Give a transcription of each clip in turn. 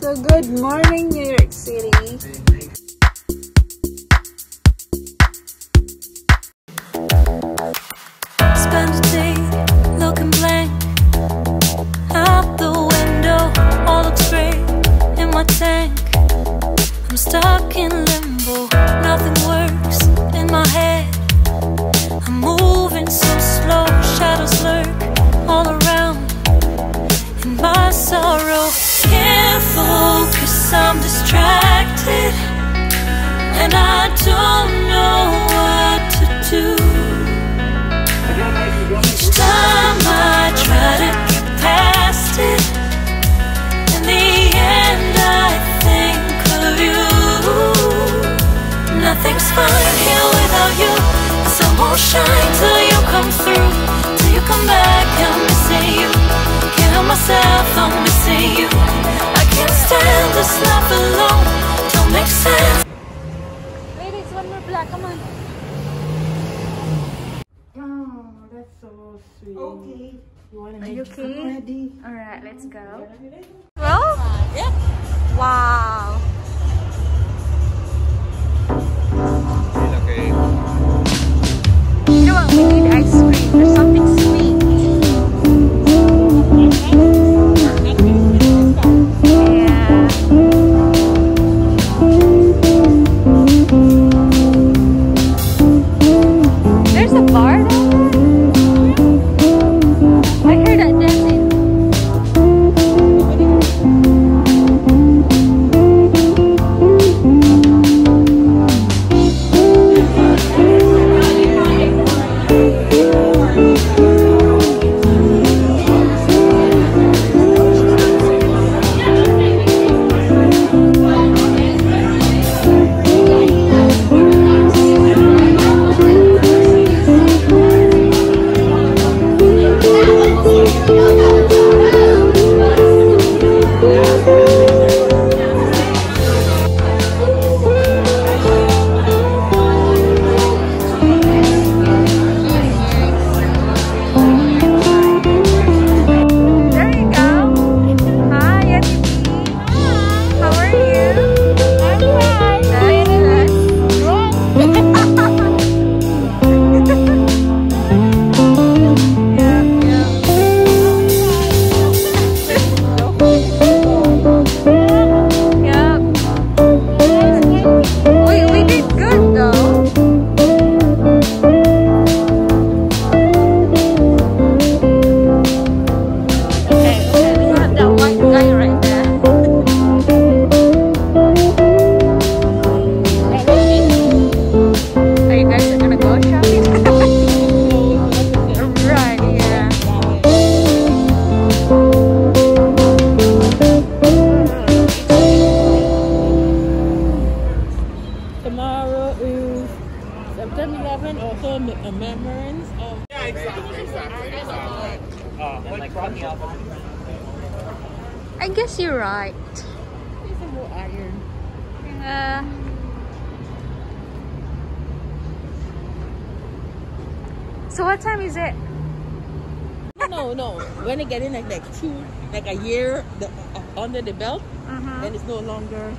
So good morning, New York City. Spend a day looking blank out the window. All looks in my tank. I'm stuck in I'm distracted, and I don't know what to do. Each time I try to get past it, in the end I think of you. Nothing's fine here without you. The sun won't shine till you come through, till you come back. I'm missing you. Can't help myself, I'm missing you. I can't stand this life alone. Don't make sense. Ladies, one more black. Come on. Oh, that's so sweet. Okay. You want to Are make you okay? ready? All right, let's go. Well? Yeah. Wow. I guess you're right. It's a iron. Yeah. So what time is it? No, no. When they get in like, like two, like a year the, uh, under the belt, Mhm. then it's no longer,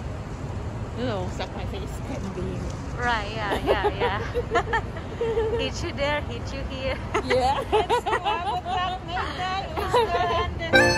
you know, sacrifice can be. Right, yeah, yeah, yeah. hit you there, hit you here. Yeah.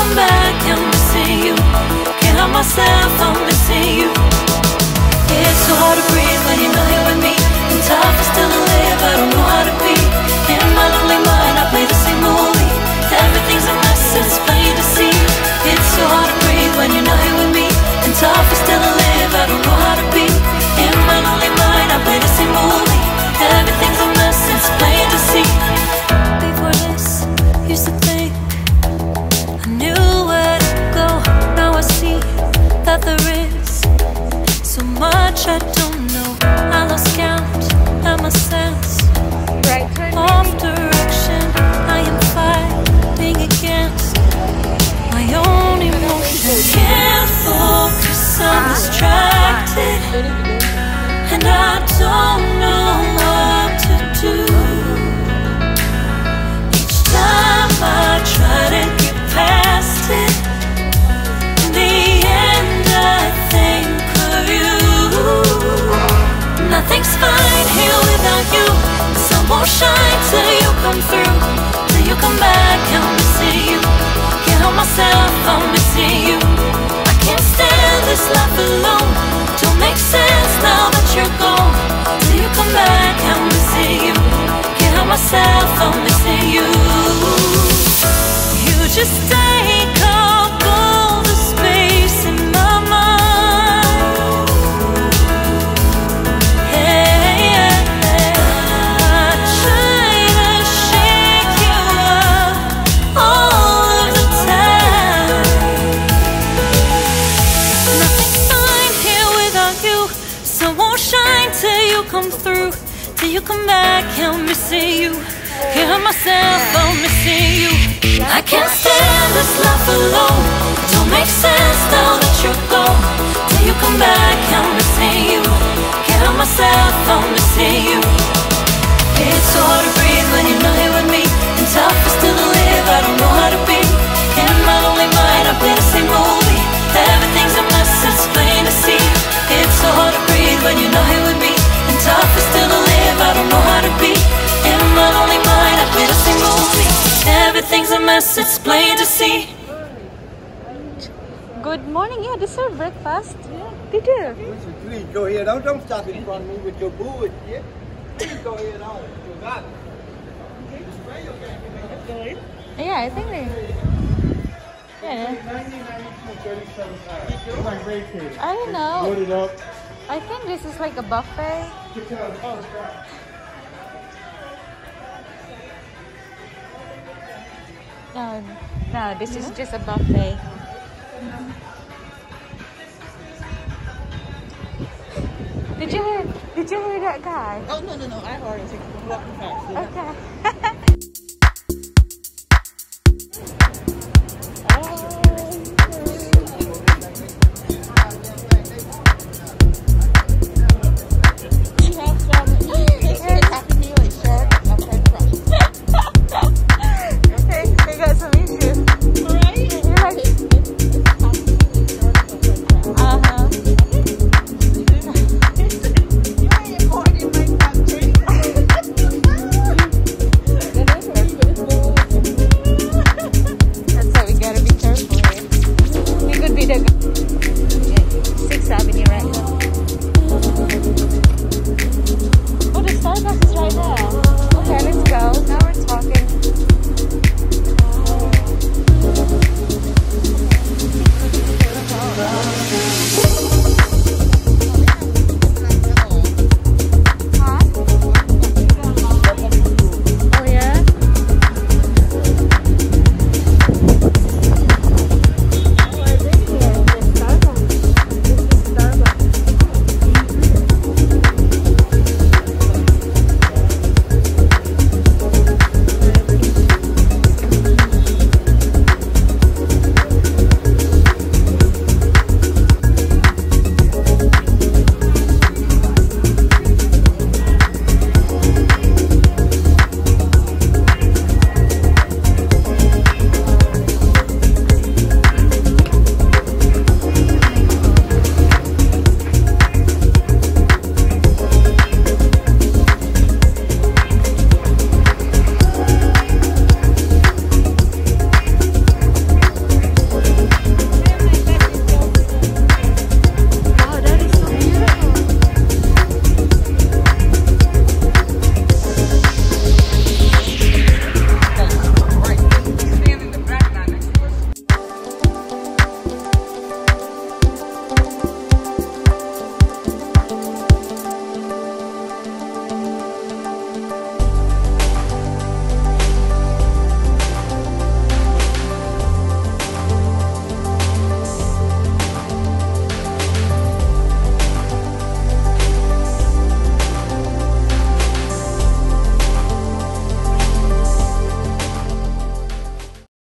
come back, I'm missing you. Can't help myself, I'm missing you. It's so hard to breathe when you myself, I'm missing you. You just take up all the space in my mind. Hey, yeah. I try to shake you up all of the time. Nothing's fine here without you, so won't shine till you come through. Till you come back, I'm missing you. Hear myself, I'm missing you. I can't stand this life alone. Don't make sense now that you're gone. Till you come back, I'm missing you. Hear myself, I'm missing you. It's all. it's plain to see. Good morning. Yeah, this is our breakfast. Yeah. Did you? Please go here now. Don't stop in front of me with your boo. Yeah? Please go here now. Yeah, I think they. Yeah. I don't know. I think this is like a buffet. No, no, this is just a buffet. Did you hear? Did you hear that guy? Oh no no no! I heard it. Walking past. Okay.